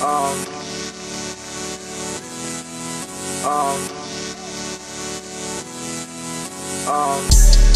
Um, um, um.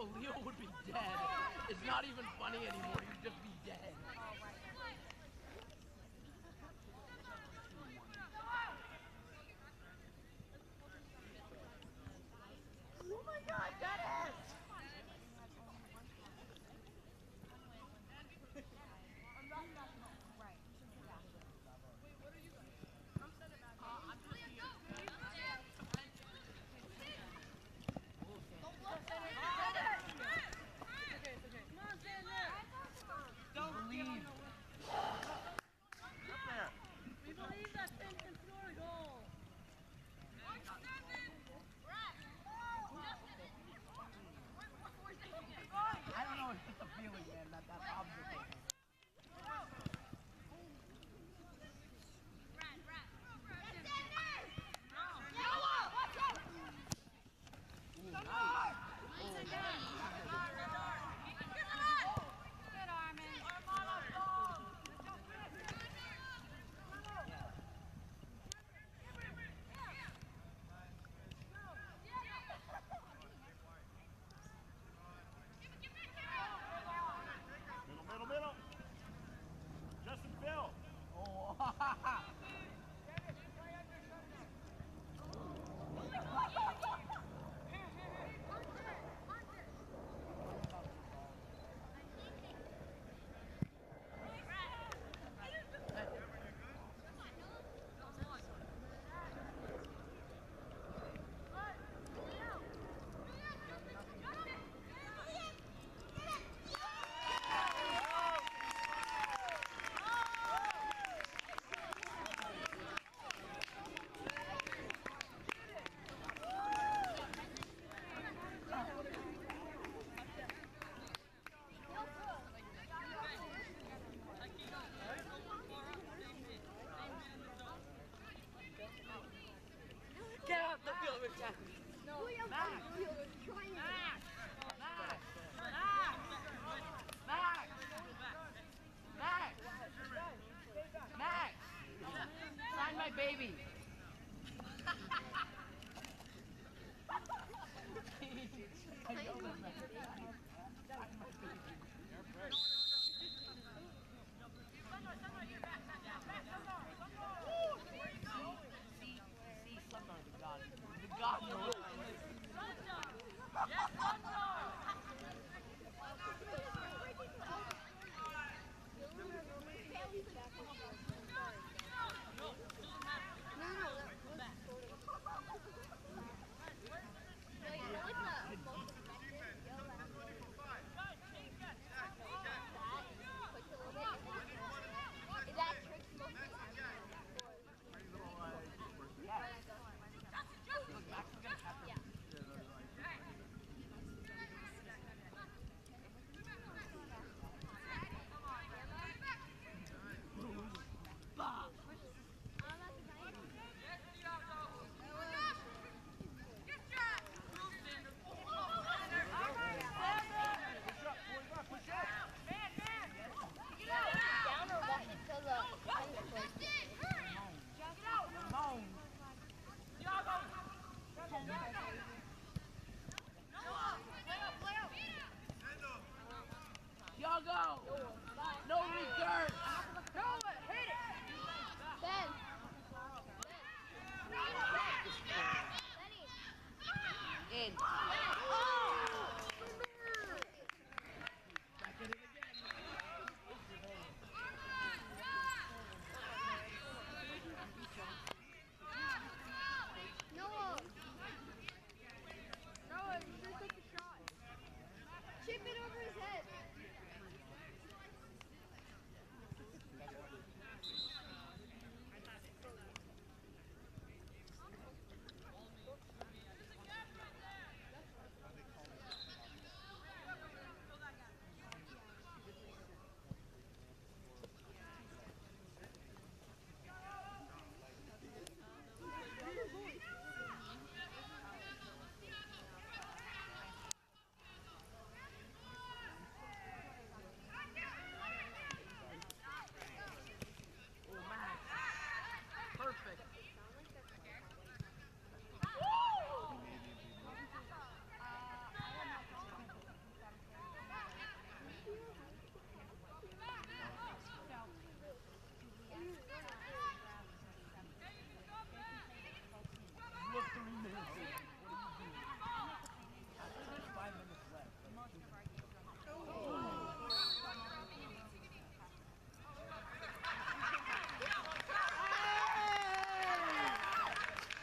Leo would be dead. It's not even funny anymore.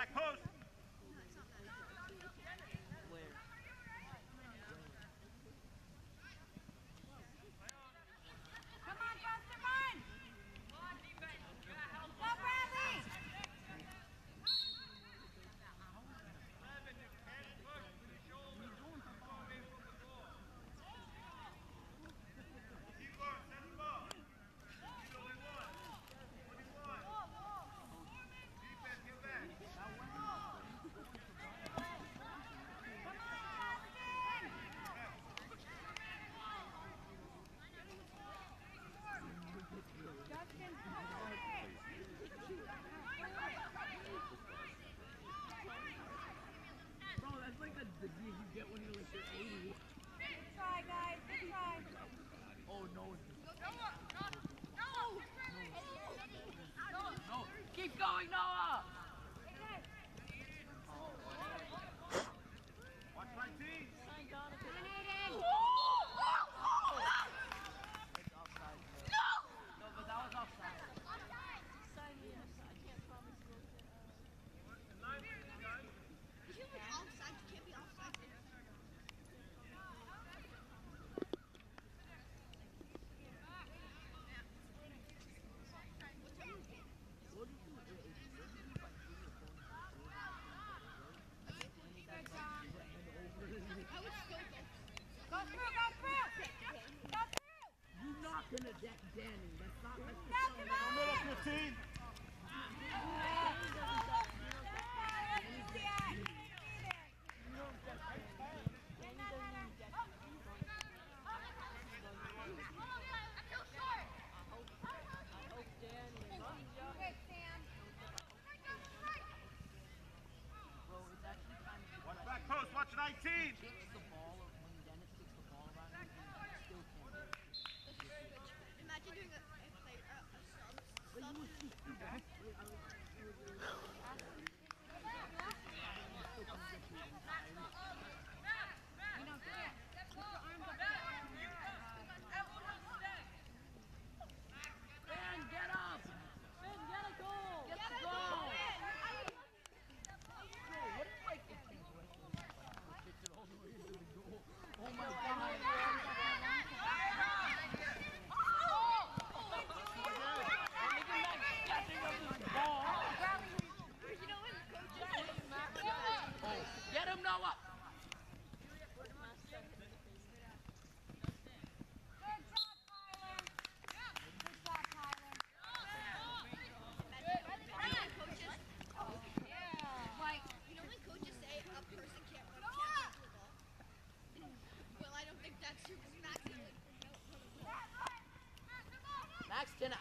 Back post!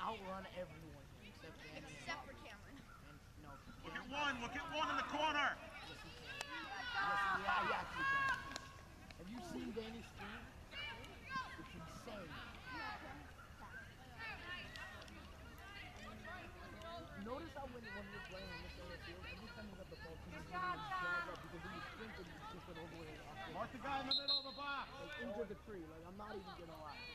outrun everyone except Danny. Except for Cameron. And, no. Look at one. Look at one in the corner. Yes, he can. Yes, yeah, he can. Have you seen Danny's strength? It's insane. Notice how when, when you're playing on this other field, every time you got the ball, you drive up because when you sprint, you just went all the way. Mark the guy in the middle of the box. Like into the tree. Like I'm not even gonna lie.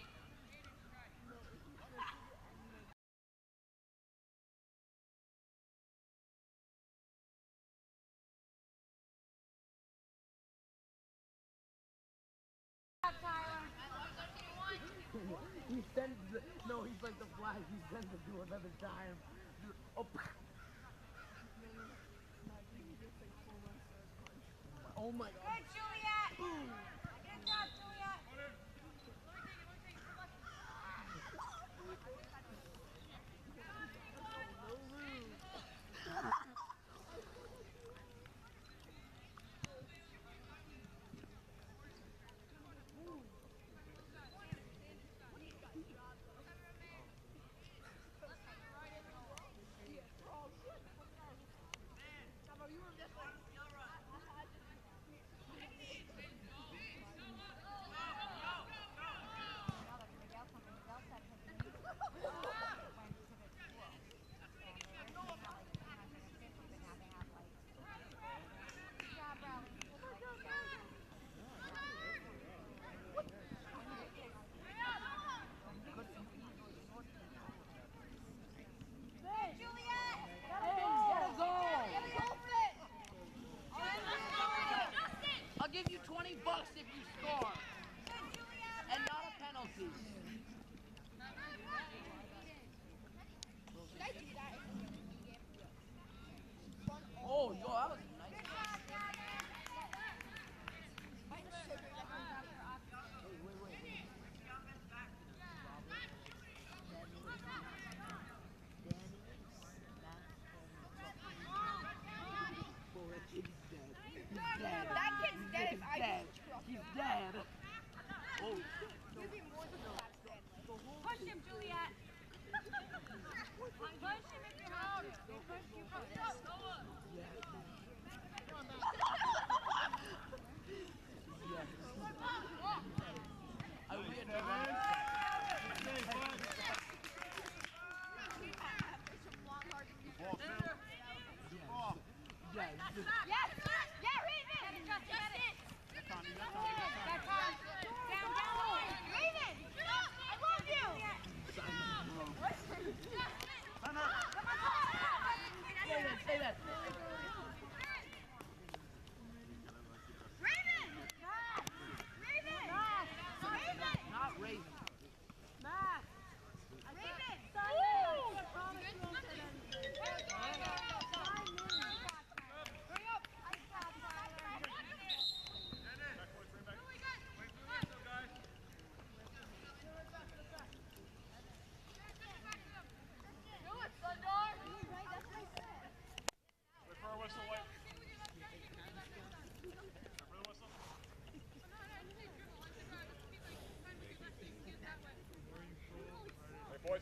like the he sent to do another time. Oh. oh my god.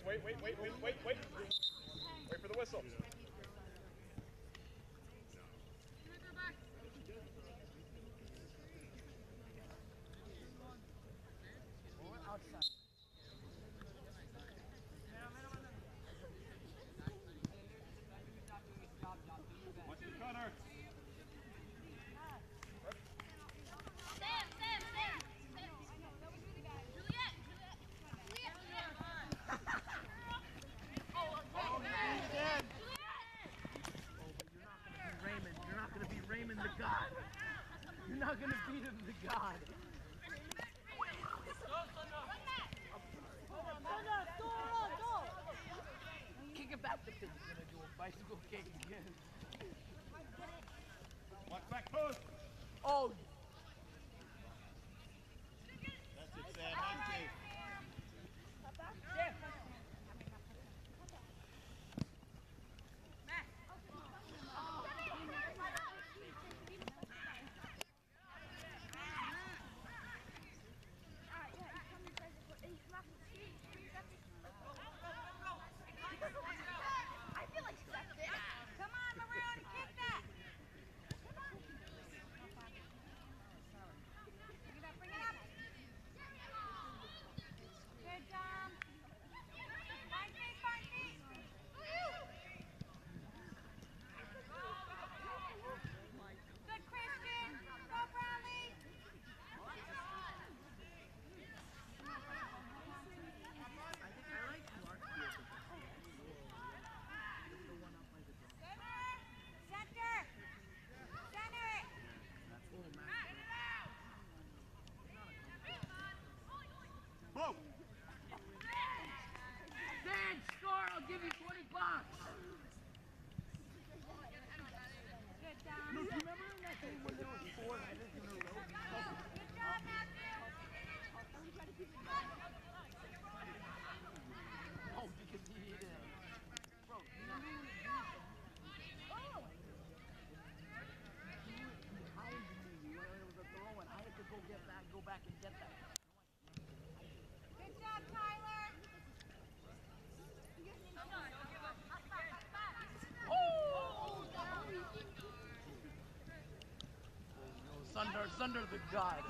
Wait, wait, wait, wait, wait, wait. Wait for the whistle. Outside. Bicycle cake again. Watch back post. Oh, Sunder, Sunder the god.